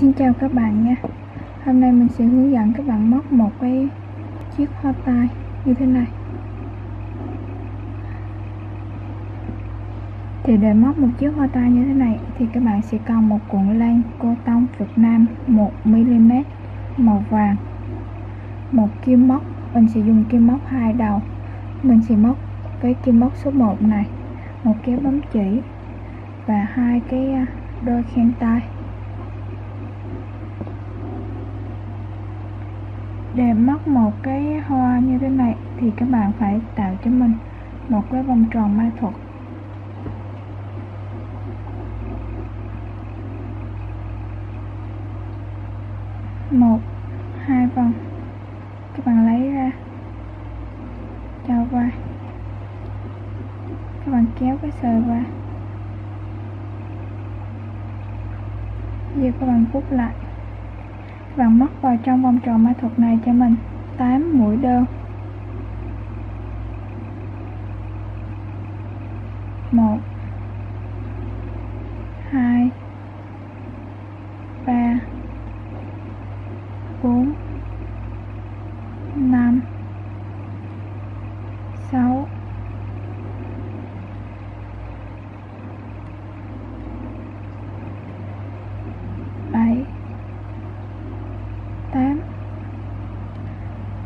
Xin chào các bạn nha. Hôm nay mình sẽ hướng dẫn các bạn móc một cái chiếc hoa tai như thế này. Thì để móc một chiếc hoa tai như thế này thì các bạn sẽ cần một cuộn len cô tông Việt Nam 1mm màu vàng, một kim móc. Mình sẽ dùng kim móc hai đầu. Mình sẽ móc cái kim móc số 1 này, một cái bấm chỉ và hai cái à, đôi khen tay để móc một cái hoa như thế này thì các bạn phải tạo cho mình một cái vòng tròn ma thuật một, hai vòng. Các bạn lấy ra. Cho qua. Các bạn kéo cái sợi qua. Giờ các bạn cút lại và móc vào trong vòng tròn ma thuật này cho mình. 8 mũi đơn 1 2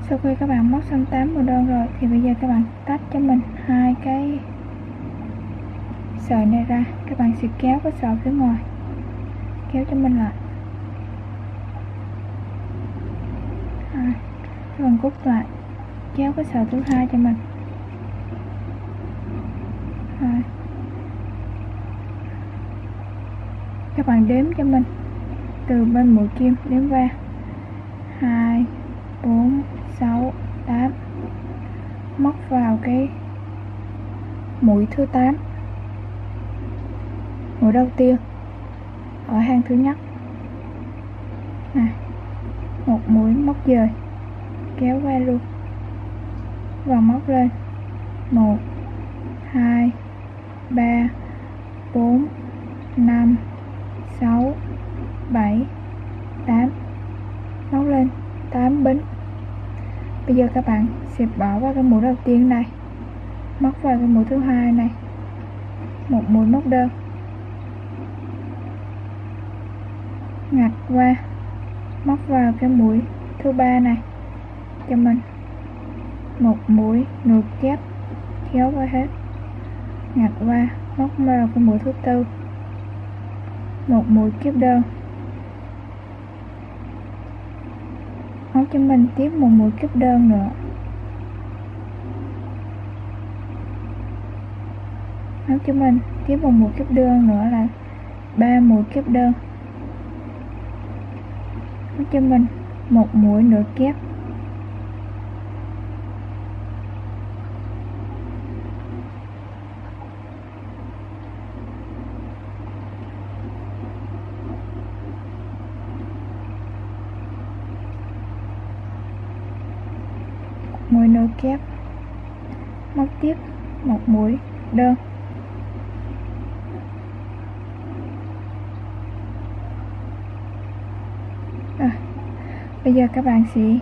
sau khi các bạn móc xong 8 mũi đơn rồi, thì bây giờ các bạn tách cho mình hai cái sợi này ra. Các bạn sẽ kéo cái sợi phía ngoài. Kéo cho mình lại. Các bạn cút lại. Kéo cái sợi thứ hai cho mình. Các bạn đếm cho mình. Từ bên mũi kim đếm qua 2 4 6 8 móc vào cái mũi thứ 8 mũi đầu tiên ở hàng thứ nhất. Này một mũi móc dời, kéo qua luôn. Và móc lên. 1 2 3 4 5 6 7 8 móc lên 8 bính bây giờ các bạn sẽ bỏ vào cái mũi đầu tiên này, móc vào cái mũi thứ hai này. Một mũi móc đơn. Ngặt qua, móc vào cái mũi thứ ba này cho mình. Một mũi nửa kép kéo qua hết. Ngặt qua, móc vào cái mũi thứ tư. Một mũi kép đơn. Móc cho mình tiếp một mũi kép đơn nữa. Móc cho mình tiếp một mũi kép đơn nữa là ba mũi kép đơn. Móc cho mình một mũi nửa kép mũi nối kép. Móc tiếp một mũi đơn rồi. bây giờ các bạn sẽ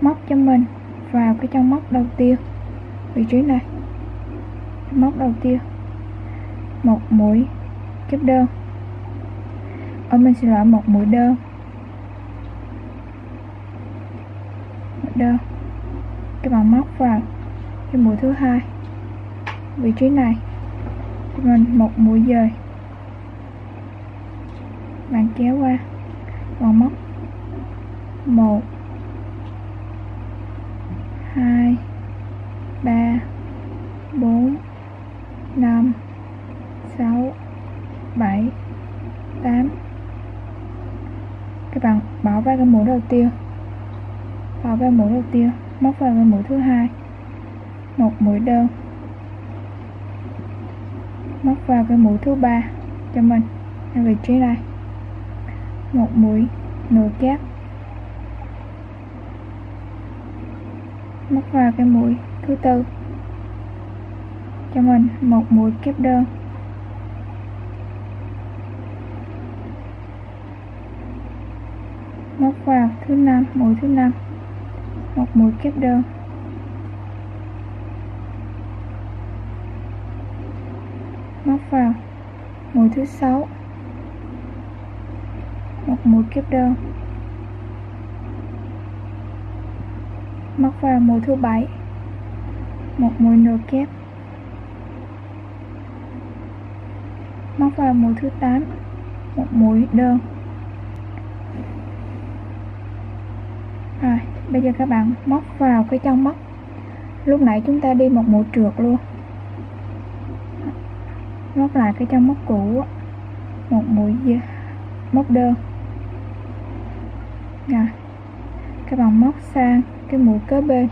móc cho mình vào cái trong móc đầu tiên. Vị trí này, móc đầu tiên. Một mũi kép đơn ở mình sẽ loại một mũi đơn một đơn các bạn móc vào cái mũi thứ hai. Vị trí này, cho mình một mũi dời. Bạn kéo qua bạn móc. Một, hai, ba, bốn, năm, sáu, bảy, tám. Các bạn bỏ vào cái mũi đầu tiên. Bảo vào mũi đầu tiên móc vào cái mũi thứ hai. Một mũi đơn. Móc vào cái mũi thứ ba cho mình. Ở vị trí này. Một mũi nửa kép. Móc vào cái mũi thứ tư cho mình. Một mũi kép đơn. Móc vào thứ năm, mũi thứ năm một mũi kép đơn móc vào. Mũi thứ sáu. Một mũi kép đơn móc vào mũi thứ bảy. Một mũi nửa kép. Móc vào mũi thứ 8 một mũi đơn rồi bây giờ các bạn móc vào cái chân móc. Lúc nãy chúng ta đi một mũi trượt luôn. Móc lại cái chân móc cũ một mũi móc đơn. Rồi. Các bạn móc sang cái mũi kế bên.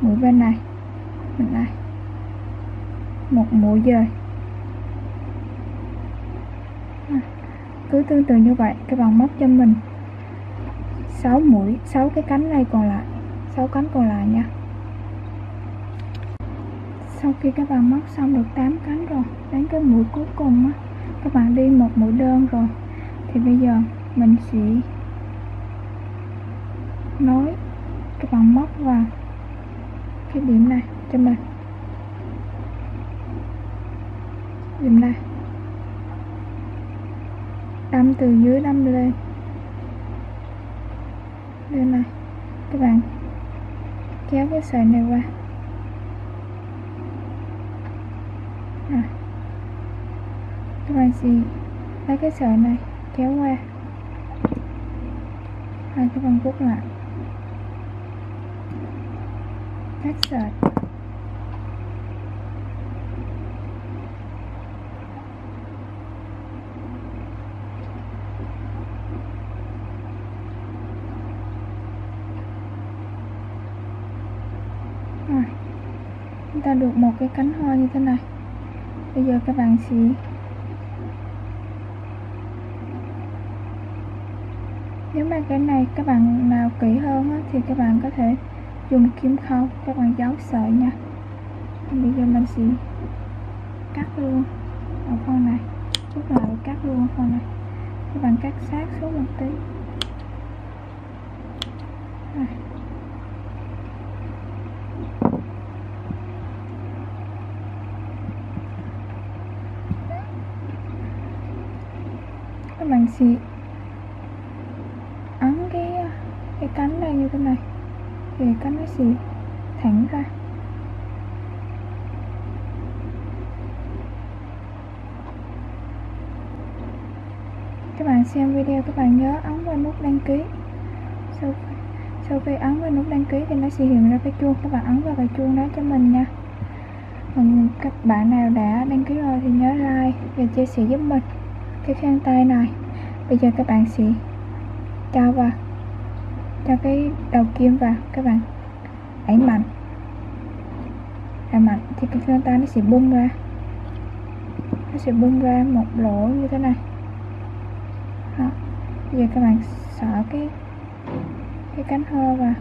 Mũi bên này mình đây một mũi dời. Cứ tương tự như vậy, các bạn móc cho mình. 6 mũi 6 cái cánh này còn lại. 6 cánh còn lại nha. Sau khi các bạn móc xong được 8 cánh rồi, đến cái mũi cuối cùng á, các bạn đi một mũi đơn rồi. Thì bây giờ mình sẽ nối các bạn móc vào cái điểm này cho mình. Điểm này. Đâm từ dưới đâm lên đây này. Các bạn kéo cái sợi này qua. À. các bạn gì lấy cái sợi này kéo qua. Hai các bạn rút lại. Cắt sợi rồi chúng ta được một cái cánh hoa như thế này. Bây giờ các bạn sẽ nếu mà cái này các bạn nào kỹ hơn á, thì các bạn có thể dùng kim khâu. Các bạn giấu sợi nha. Bây giờ mình sẽ cắt luôn ở phần này. Lúc lại cắt luôn ở phần này. Các bạn cắt sát xuống một tí. Này. Các bạn sẽ ấn cái cái cánh đây như thế này. Thì cánh nó sẽ thẳng ra. Các bạn xem video, các bạn nhớ ấn vào nút đăng ký. Sau sau khi ấn vào nút đăng ký thì nó sẽ hiện ra cái chuông. Các bạn ấn vào cái chuông đó cho mình nha. Còn các bạn nào đã đăng ký rồi thì nhớ like và chia sẻ giúp mình cái khăn tay này. Bây giờ các bạn sẽ cho vào, cho cái đầu kim vào, các bạn đẩy mạnh đẩy mạnh thì cái khăn tay nó sẽ bung ra. Nó sẽ bung ra một lỗ như thế này. Đó. bây giờ các bạn xỏ cái cái cánh hoa vào.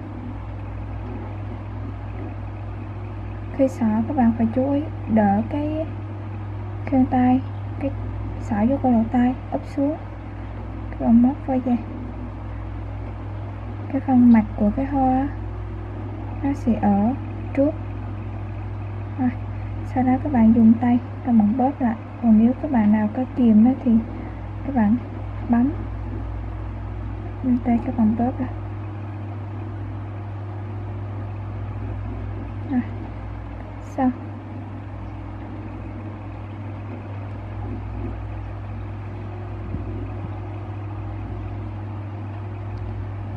Khi xỏ, các bạn phải chú ý đỡ cái khăn tay xả vô con lỗ tay ấp xuống. Cái bạn móc vào dây cái phần mặt của cái hoa nó sẽ ở trước. Rồi, sau đó các bạn dùng tay các bạn bóp lại. Còn nếu các bạn nào có kìm đó thì các bạn bấm dùng tay các bạn bóp lại rồi, xong.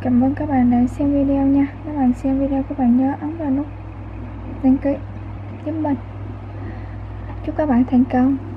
Cảm ơn các bạn đã xem video nha. Các bạn xem video các bạn nhớ ấn vào nút đăng ký. Giúp mình Chúc các bạn thành công.